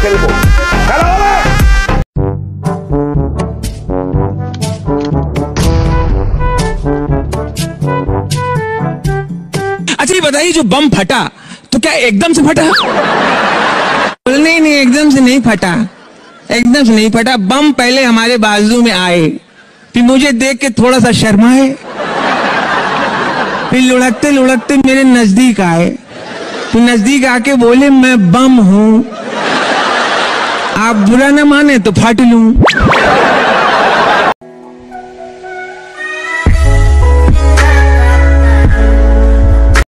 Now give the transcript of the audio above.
अच्छा ये बताइए, जो बम फटा तो क्या एकदम से फटा? नहीं नहीं, एकदम से नहीं फटा। एकदम से नहीं फटा। बम पहले हमारे बाजू में आए। फिर मुझे देख के थोड़ा सा शर्माए। फिर लुढ़कते लुढ़कते मेरे नज़दीक आए। फिर नज़दीक आके बोले, मैं बम हूँ। आप बुरा ना माने तो फाट लूँ